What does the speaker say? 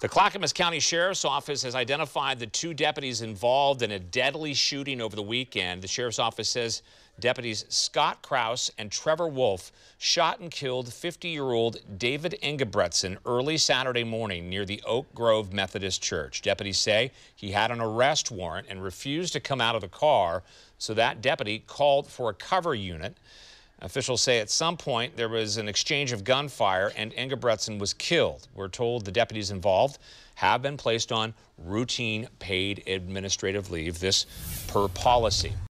The Clackamas County Sheriff's Office has identified the two deputies involved in a deadly shooting over the weekend. The Sheriff's Office says deputies Scott Kraus and Trevor Wolf shot and killed 50-year-old David Engebretson early Saturday morning near the Oak Grove Methodist Church. Deputies say he had an arrest warrant and refused to come out of the car, so that deputy called for a cover unit. Officials say at some point there was an exchange of gunfire and Engebretson was killed. We're told the deputies involved have been placed on routine paid administrative leave, this per policy.